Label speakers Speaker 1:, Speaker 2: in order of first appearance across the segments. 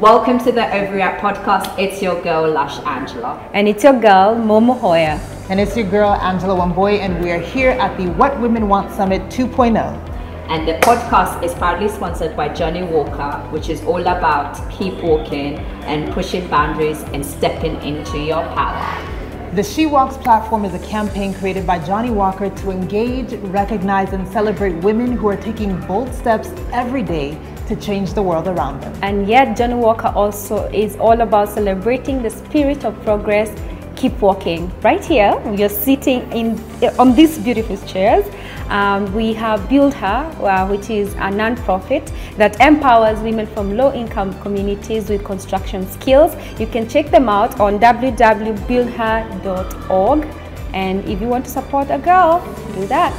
Speaker 1: Welcome to the Ovareact podcast. It's your girl, Lush Angela.
Speaker 2: And it's your girl, Momo Hoya.
Speaker 3: And it's your girl, Angela Wambui, and we are here at the What Women Want Summit 2.0.
Speaker 1: And the podcast is proudly sponsored by Johnnie Walker, which is all about keep walking and pushing boundaries and stepping into your power.
Speaker 3: The She Walks platform is a campaign created by Johnnie Walker to engage, recognize, and celebrate women who are taking bold steps every day to change the world around them.
Speaker 2: And yet, Johnnie Walker also is all about celebrating the spirit of progress. Keep walking. Right here, you're sitting in on these beautiful chairs. Um, we have Build Her, uh, which is a non-profit that empowers women from low-income communities with construction skills. You can check them out on www.buildher.org. And if you want to support a girl, do that.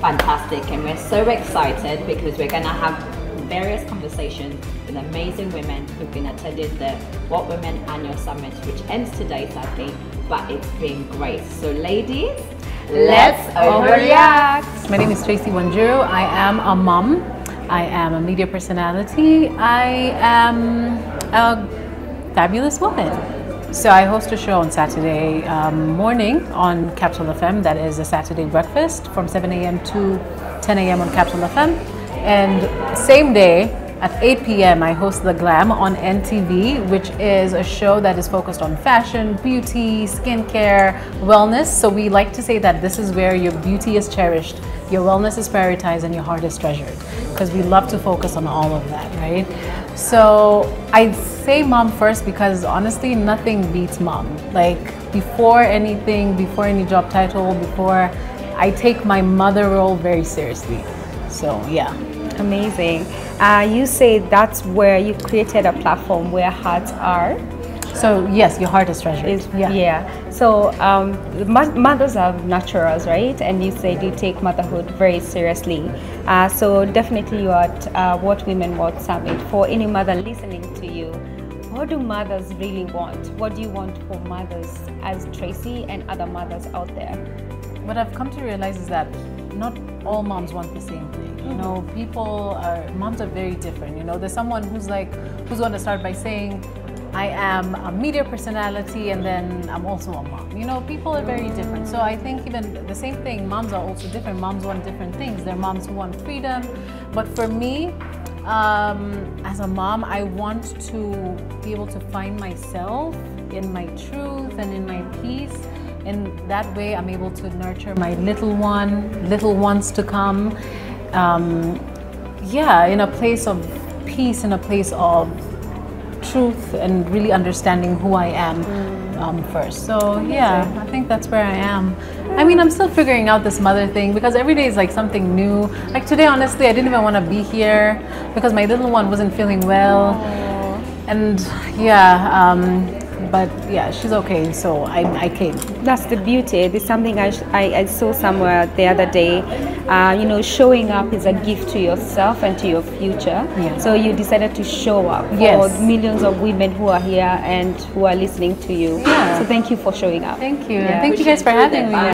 Speaker 1: Fantastic. And we're so excited because we're going to have various conversations with amazing women who've been attending the What Women Annual Summit, which ends today, sadly, but it's been great. So, ladies, let's overreact.
Speaker 4: My name is Tracy Wanjiru. I am a mom. I am a media personality. I am a fabulous woman. So I host a show on Saturday um, morning on Capital FM. That is a Saturday breakfast from 7 a.m. to 10 a.m. on Capital FM. And same day at 8 p.m., I host The Glam on NTV, which is a show that is focused on fashion, beauty, skincare, wellness. So we like to say that this is where your beauty is cherished, your wellness is prioritized, and your heart is treasured. Because we love to focus on all of that, right? So I'd say mom first because honestly, nothing beats mom. Like before anything, before any job title, before I take my mother role very seriously. So yeah.
Speaker 2: Amazing. Uh, you say that's where you created a platform where hearts are.
Speaker 4: So yes, your heart is treasured.
Speaker 2: Is, yeah. yeah. So um, mothers are naturals, right? And you said you take motherhood very seriously. Uh, so definitely you are at uh, What Women Want Summit. For any mother listening to you, what do mothers really want? What do you want for mothers as Tracy and other mothers out there?
Speaker 4: What I've come to realize is that not all moms want the same thing. You know, people are moms are very different. You know, there's someone who's like who's going to start by saying, I am a media personality and then I'm also a mom. You know, people are very different. So I think even the same thing, moms are also different. Moms want different things. There are moms who want freedom. But for me, um, as a mom, I want to be able to find myself in my truth and in my peace in that way I'm able to nurture my little one, little ones to come. Um, yeah, in a place of peace, in a place of truth and really understanding who I am um, first. So yeah, I think that's where I am. I mean, I'm still figuring out this mother thing because every day is like something new. Like today, honestly, I didn't even want to be here because my little one wasn't feeling well. And yeah, um, but yeah, she's okay. So I, I came.
Speaker 2: That's the beauty. There's something I, I, I saw somewhere the other day. Uh, you know, showing up is a gift to yourself and to your future. Yeah. So you decided to show up yes. for millions of women who are here and who are listening to you. Yeah. So thank you for showing up.
Speaker 4: Thank you. Yeah. Thank you guys for having me.